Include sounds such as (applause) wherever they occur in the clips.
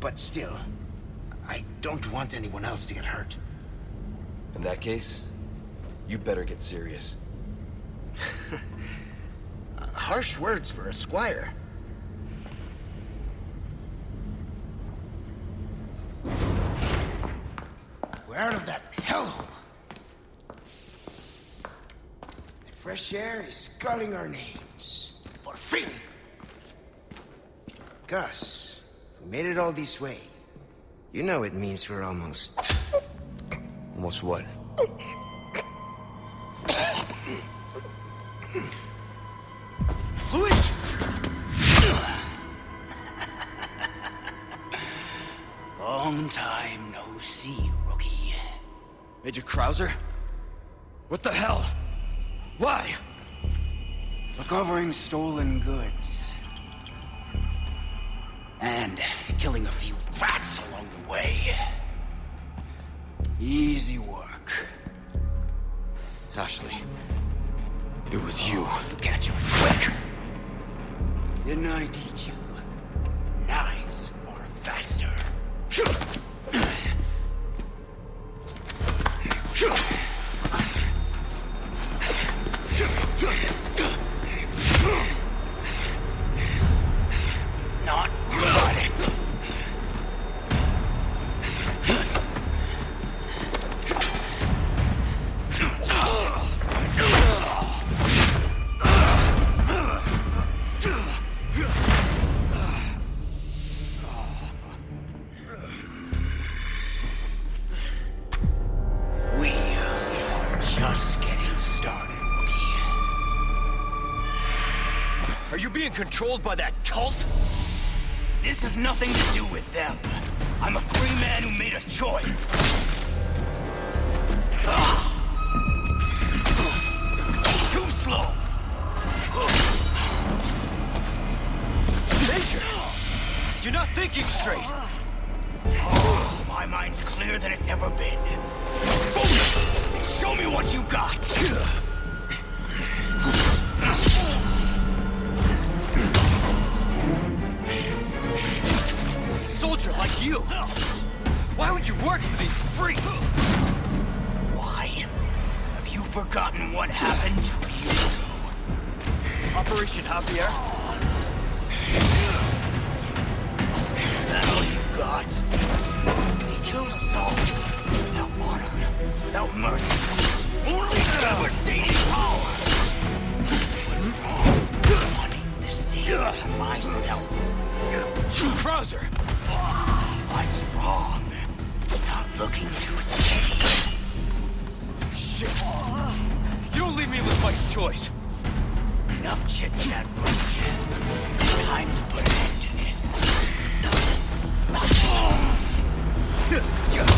But still, I don't want anyone else to get hurt. In that case, you better get serious. (laughs) Harsh words for a squire. We're out of that hellhole. The fresh air is sculling our names. Por fin! Gus, if we made it all this way, you know it means we're almost... Almost what? Luis! Long time no see, rookie. Major Krauser? What the hell? Why? Recovering stolen goods. And killing a few rats along the way. Easy work. Ashley. It was you. Catch you quick. Didn't I teach you? Knives are faster. Are you being controlled by that cult? This has nothing to do with them. I'm a free man who made a choice. Ah! Too slow. Major! You're not thinking straight! Oh, my mind's clearer than it's ever been. Focus and show me what you got. You! Why would you work for these freaks? Why? Have you forgotten what happened to ago? Operation Javier? That all you got? They killed us all. Without honor, without mercy. Only devastating power. What's wrong? Wanting the same for myself. Krauser! What's wrong? Not looking too. Shit! You don't leave me with much choice. Enough chit-chat, Time to put an end to this. (laughs)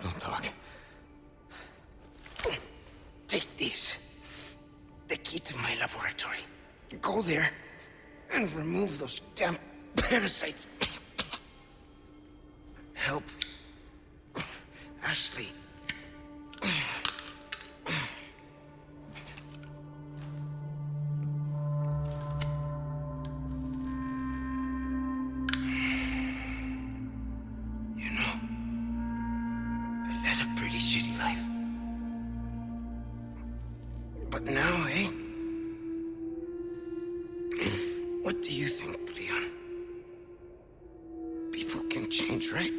Don't talk. Take this. The key to my laboratory. Go there and remove those damn parasites. Help Ashley. pretty shitty life. But now, eh? What do you think, Leon? People can change, right?